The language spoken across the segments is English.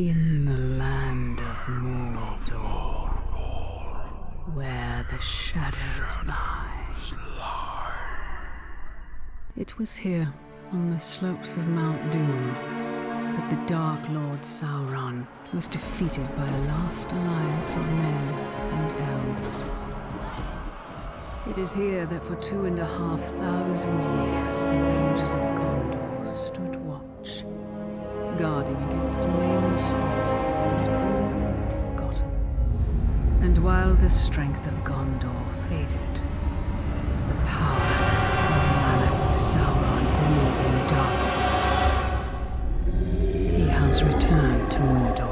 In the land of Mordor, where the shadows lie. It was here, on the slopes of Mount Doom, that the Dark Lord Sauron was defeated by a last alliance of men and elves. It is here that for two and a half thousand years the Rangers of Gondor stood guarding against a nameless they had all forgotten. And while the strength of Gondor faded, the power and malice of Sauron grew in darkness. He has returned to Mordor.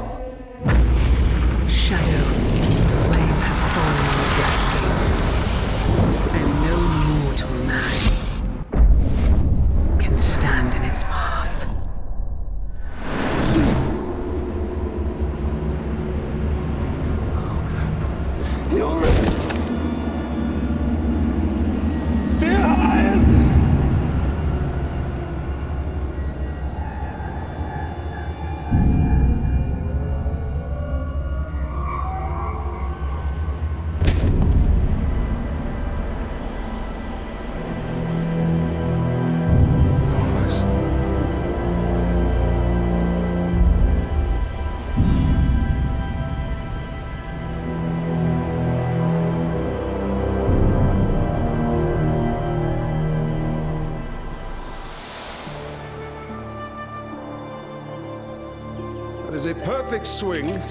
Perfect swing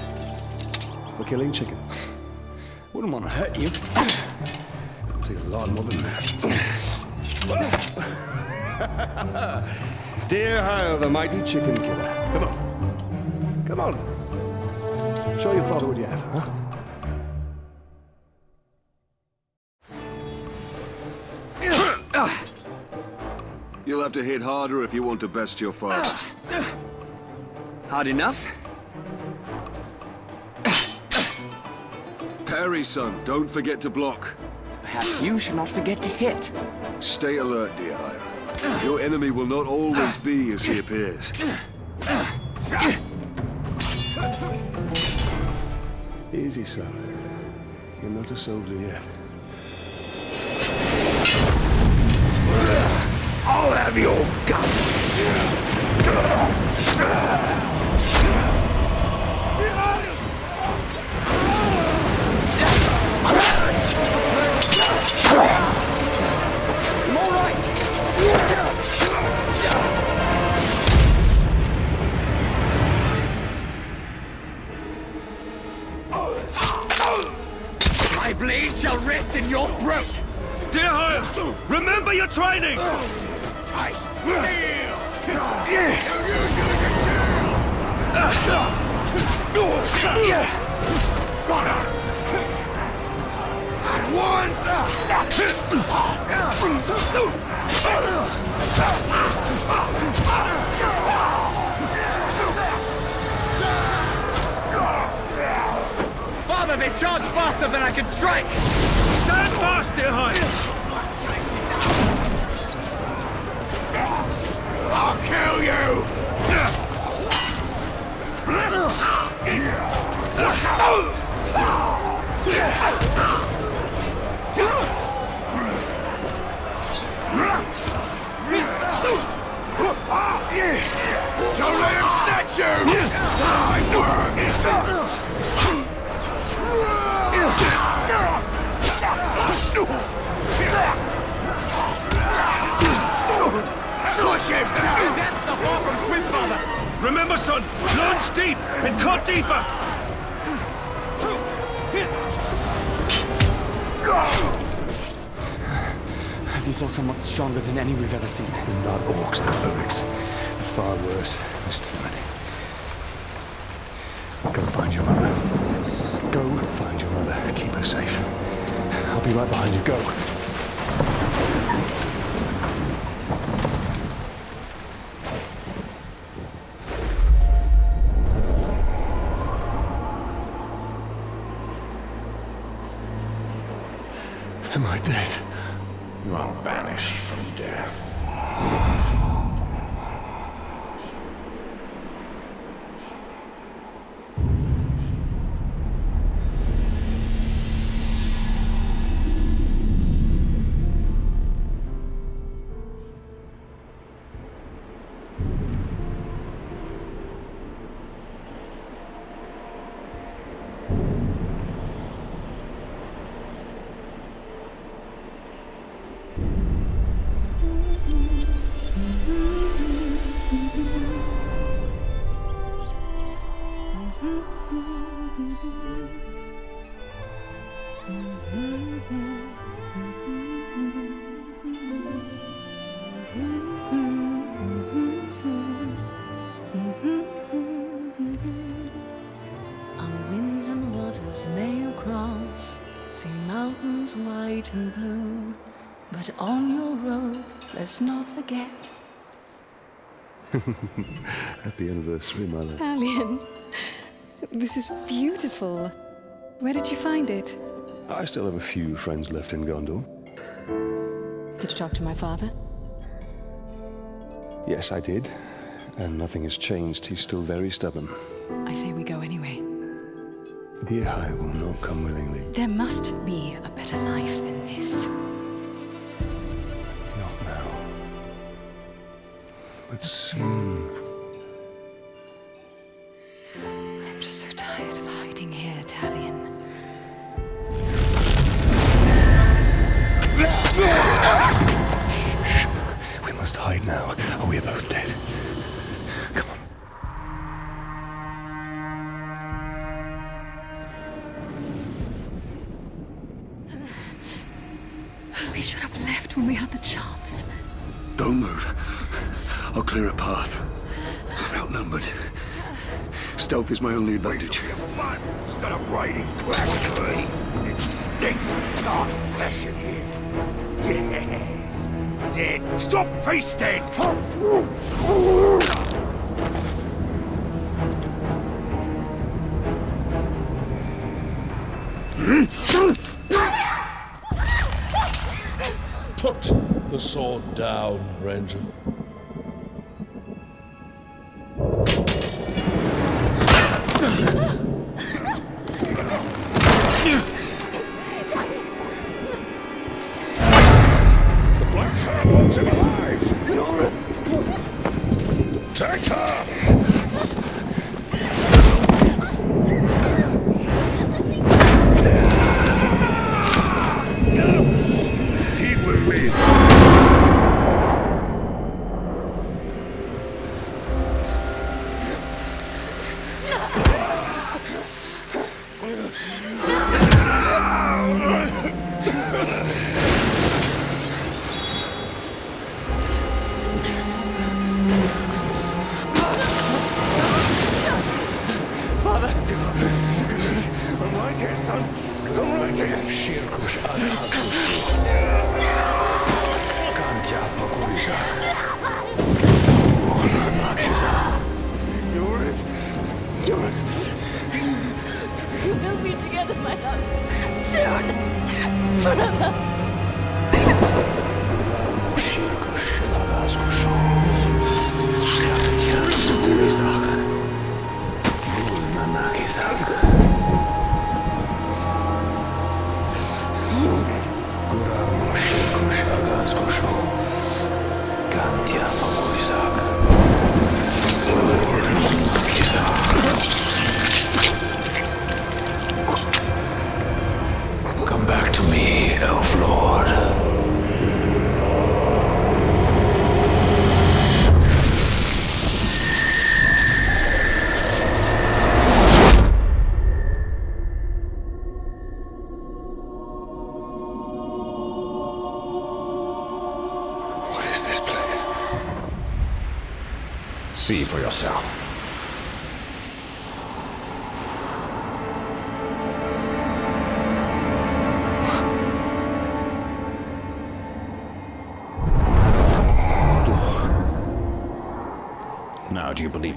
for killing chicken. Wouldn't want to hurt you. It'll take a lot more than that. Dirhael, the mighty chicken killer. Come on. Come on. Show your father what you have, huh? You'll have to hit harder if you want to best your father. Hard enough? Parry, son. Don't forget to block. Perhaps you should not forget to hit. Stay alert, dear Hire. Your enemy will not always be as he appears. Easy, son. You're not a soldier yet. I'll have your gun. Blade shall rest in your throat. Dirhael, remember your training! I steal! You use it as a shield! At once! Charge faster than I can strike. Stand fast, dear Hyle! I'll kill you! Don't let him snatch you! Die, Push him! That's the far from Swift, Remember, son, launch deep and cut deeper! These orcs are much stronger than any we've ever seen. They're not orcs, they're Uruks. They're far worse. There's too many. Go find your mother. Go find your mother. Keep her safe. I'll be right behind you. Go. But on your road, let's not forget. Happy anniversary, my love. Alien, this is beautiful. Where did you find it? I still have a few friends left in Gondor. Did you talk to my father? Yes, I did. And nothing has changed. He's still very stubborn. I say we go anyway. Dear I will not come willingly. There must be a better life than this. But. Outnumbered. Stealth is my only advantage. Fun. Instead of riding classically, it stinks of dark flesh in here. Yes. Dead. Stop feasting! Put the sword down, Ranger.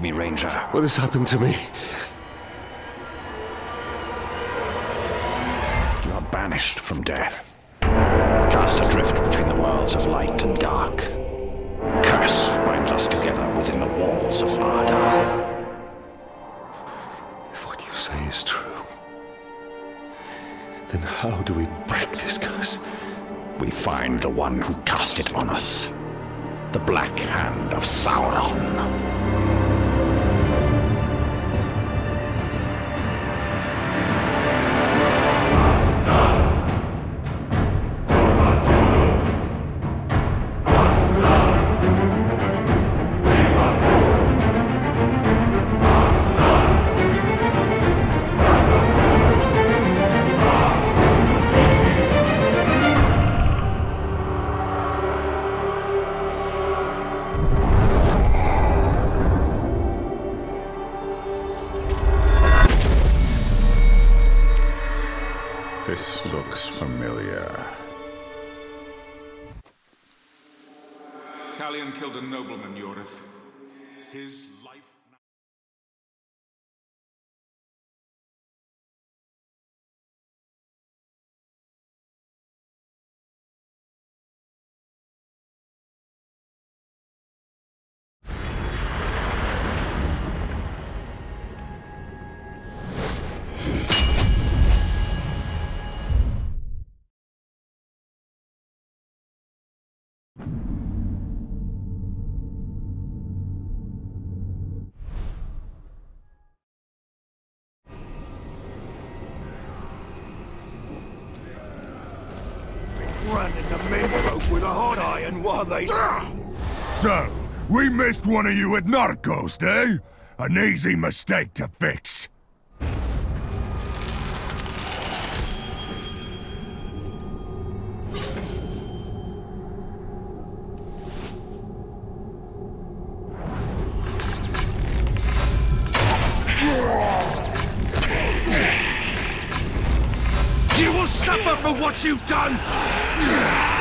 Now, do you believe me, Ranger? What has happened to me? You are banished from death. Cast adrift between the worlds of light and dark. Curse binds us together within the walls of Arda. If what you say is true, then how do we break this curse? We find the one who cast it on us. The Black Hand of Sauron. While they... So, we missed one of you at Narcos, eh? An easy mistake to fix. You will suffer for what you've done!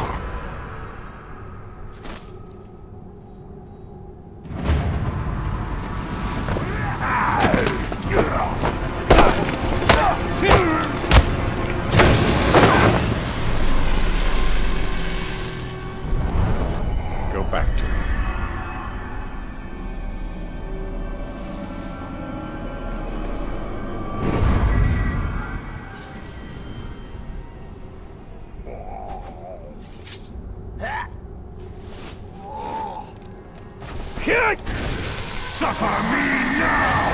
Suffer me now!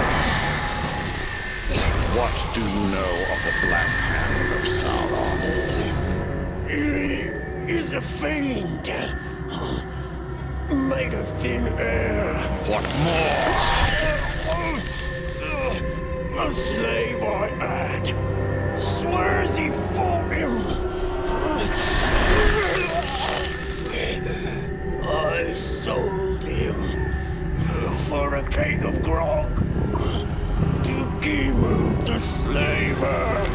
What do you know of the Black Hand of Sauron? He is a fiend. Made of thin air. What more? A slave I had. Swears he fought him. I sold for a keg of grog to Gimu the slaver.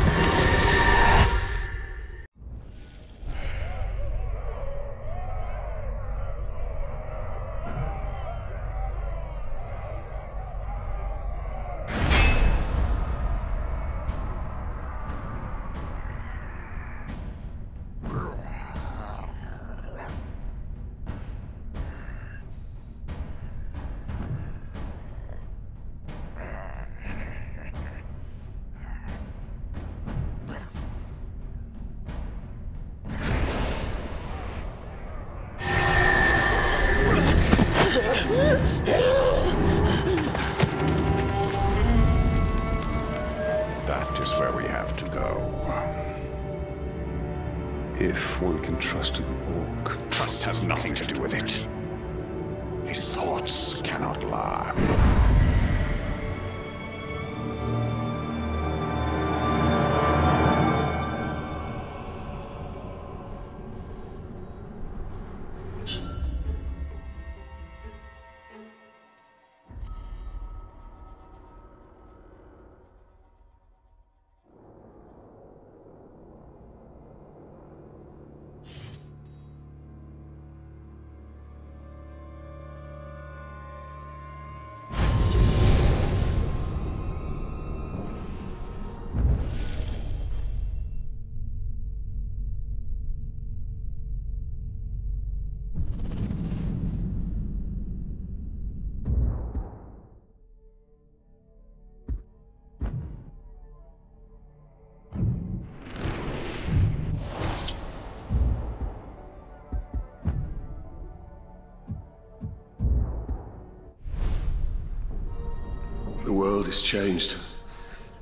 Has changed.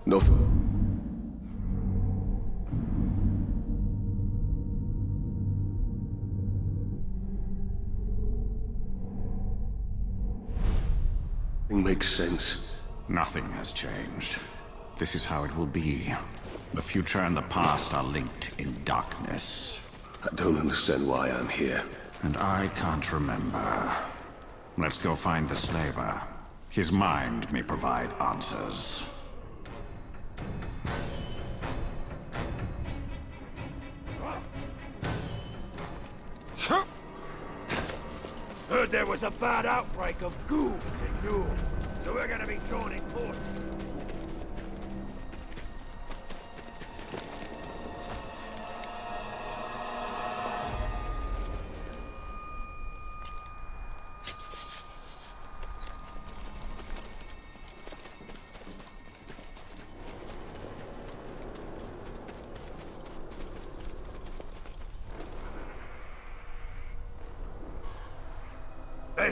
Nothing. Makes sense. Nothing has changed. this is how it will be. The future and the past are linked in darkness. I don't understand why I'm here. And I can't remember. Let's go find the slaver. His mind may provide answers. Heard there was a bad outbreak of ghouls in Newell, so we're gonna be joining forces.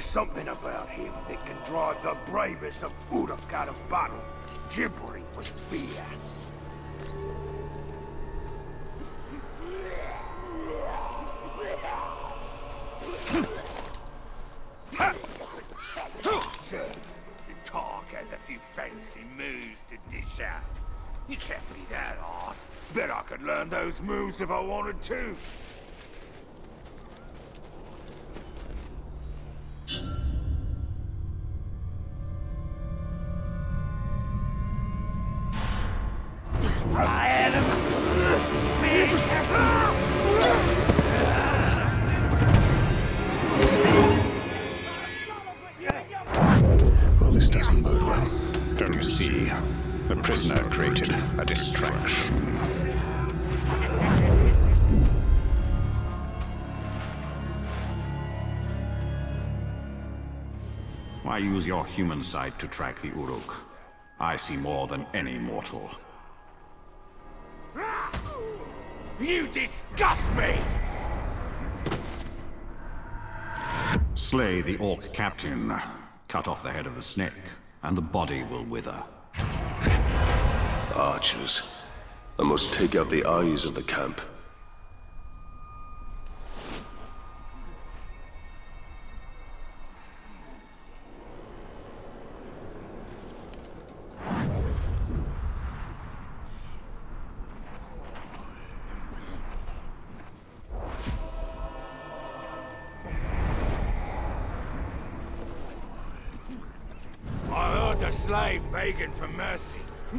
Something about him that can drive the bravest of Uruk out of battle, gibbering with fear. Talk as if you fancy moves to dish out. You can't be that hard. Bet I could learn those moves if I wanted to. Human sight to track the Uruk? I see more than any mortal. You disgust me! Slay the Orc captain, cut off the head of the snake, and the body will wither. Archers. I must take out the eyes of the camp.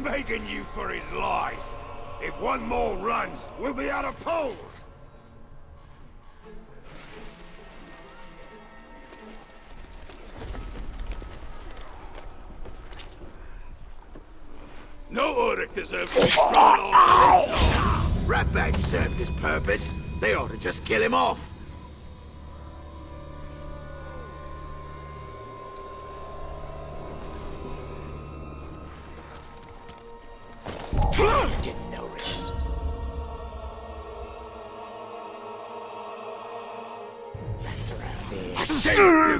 Begging you for his life. If one more runs, we'll be out of poles. No Uruk deserves to be thrown on Ratbag served his purpose. They ought to just kill him off.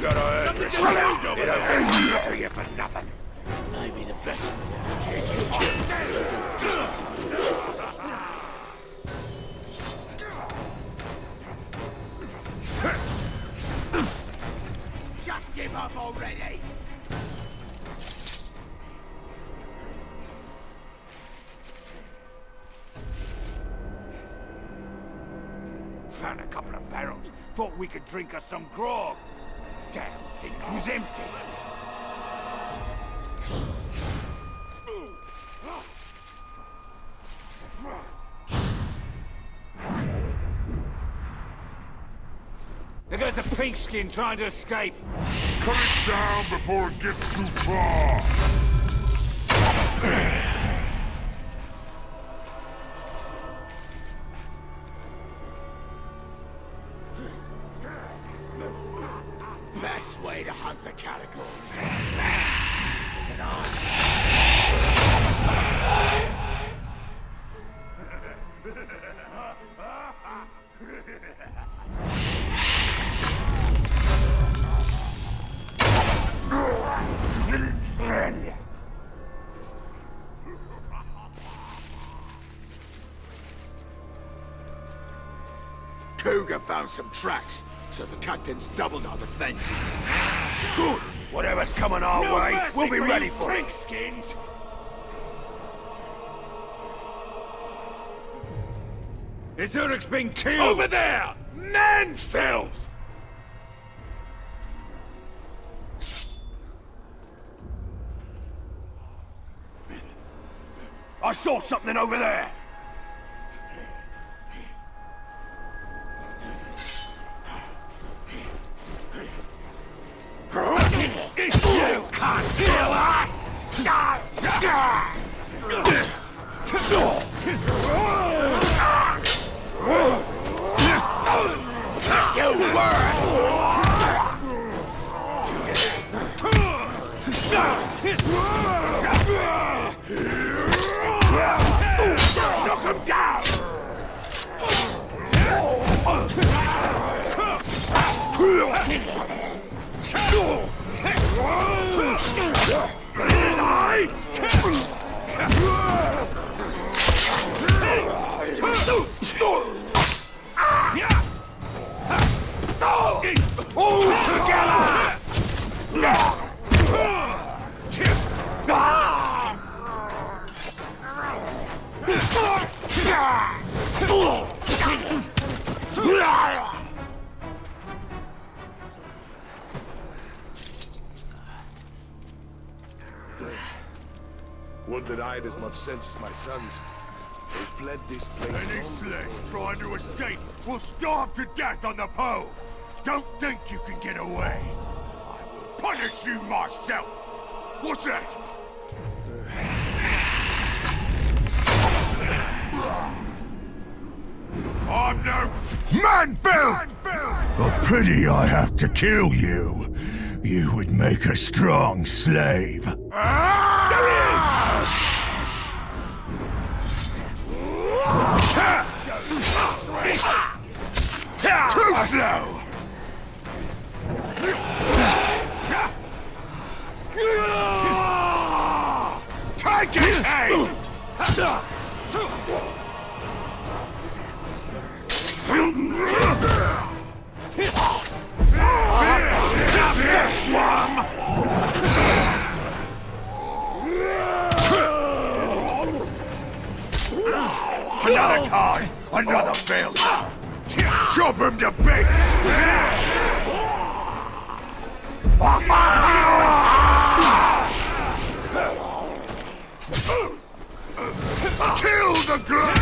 Gotta earn this. They don't give it to you for nothing. Maybe the best way to do it is to Just give up already! Found a couple of barrels. Thought we could drink us some grog. Damn thing empty. There goes a pink skin trying to escape. Cut it down before it gets too far. found some tracks, so the captain's doubled our defenses. Good! Whatever's coming our no way, we'll be for ready for it! Skins. Izurik's been killed! Over there! Man filth! I saw something over there! As much sense as my sons. They fled this place. Any slick trying to escape will starve to death on the pole! Don't think you can get away! I will punish you myself! What's that? I'm no... Manfield! A pity I have to kill you. You would make a strong slave. Ah! Too slow! Take it, hey! Another time, another fail. Chop him to bits! Kill the I'll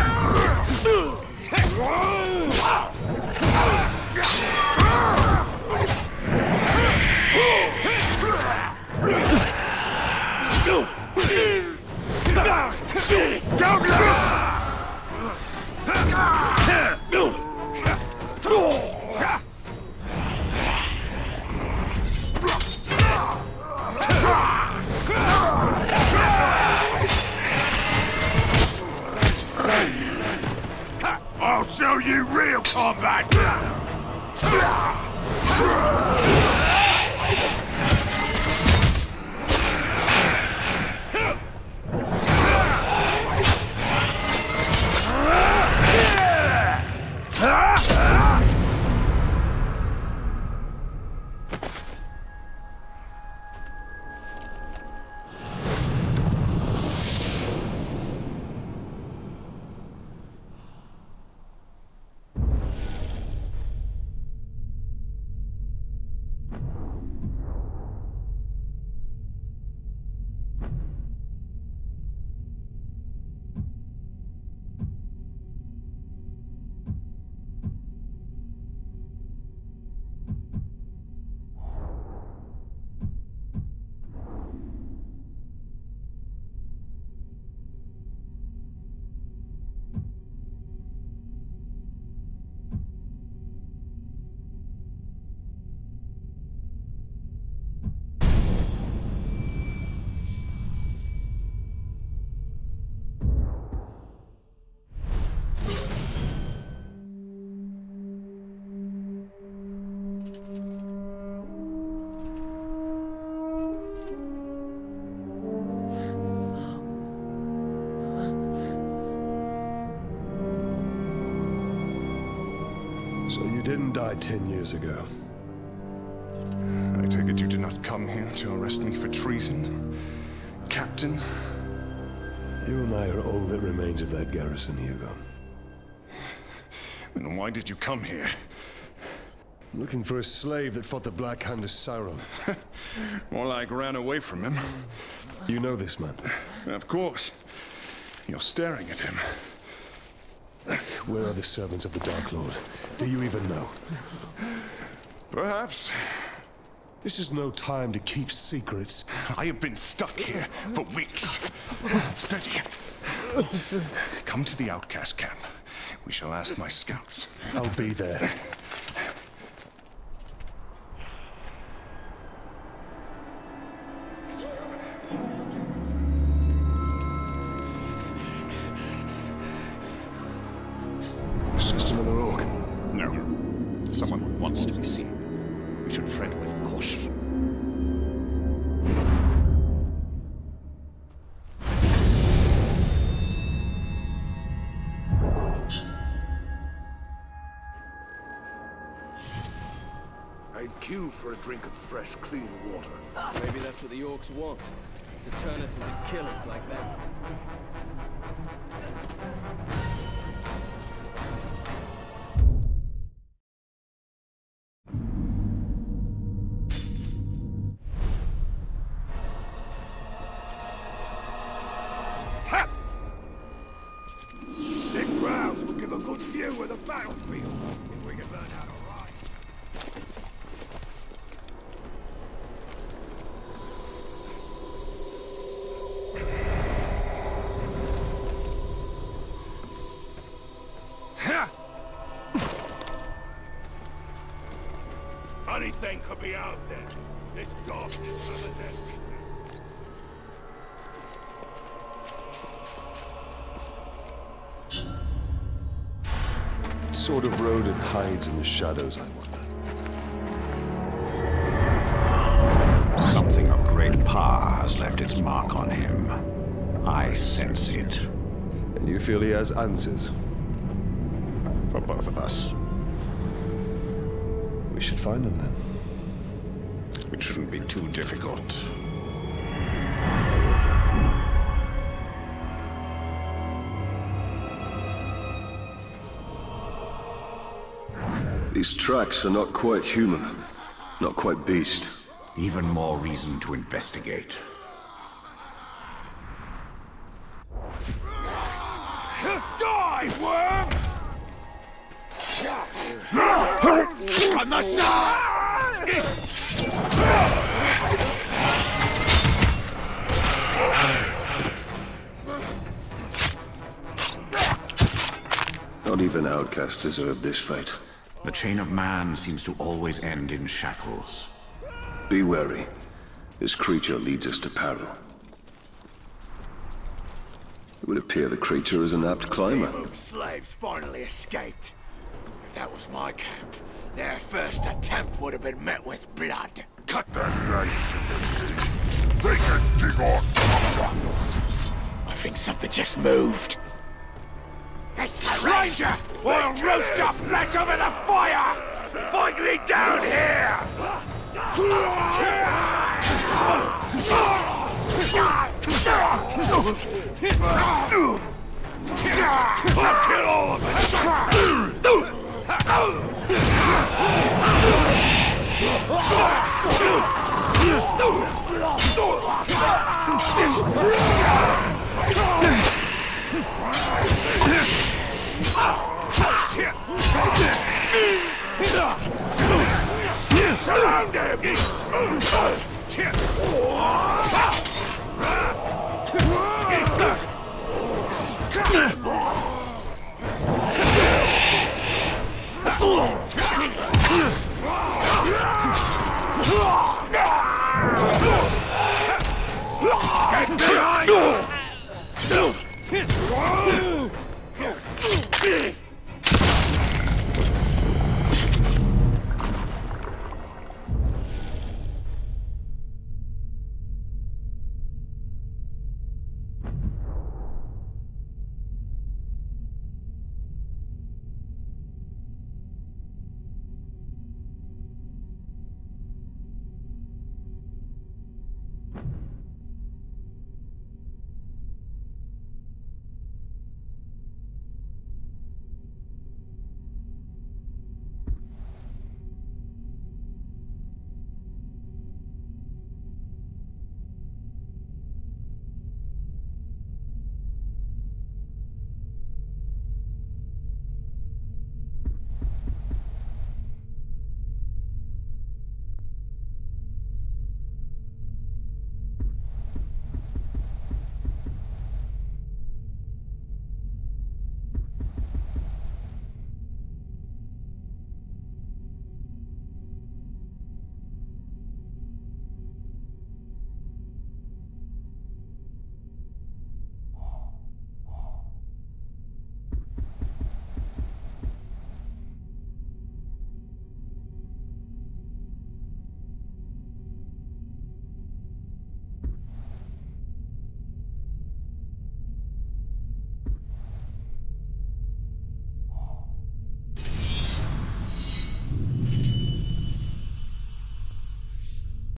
real didn't die ten years ago. I take it you did not come here to arrest me for treason, Captain? You and I are all that remains of that garrison, Hirgon. And why did you come here? Looking for a slave that fought the Black Hand of Sauron. More like ran away from him. You know this man? Of course. You're staring at him. Where are the servants of the Dark Lord? Do you even know? Perhaps. This is no time to keep secrets. I have been stuck here for weeks. Steady. Come to the outcast camp. We shall ask my scouts. I'll be there. For a drink of fresh, clean water. Maybe that's what the orcs want. To turn us into killers like that. Sort of rodent hides in the shadows, I wonder? Something of great power has left its mark on him. I sense it. And you feel he has answers? For both of us. We should find them then. It shouldn't be too difficult. These tracks are not quite human. Not quite beast. Even more reason to investigate. Die, worm! The side! Not even outcasts deserve this fate. The chain of man seems to always end in shackles. Be wary. This creature leads us to peril. It would appear the creature is an apt climber. slaves finally escaped. If that was my camp, their first attempt would have been met with blood. Cut their legs into They can dig on I think something just moved. It's the Ranger! We'll roast your flesh over the fire! Find me down here! I'll kill all of Surround him!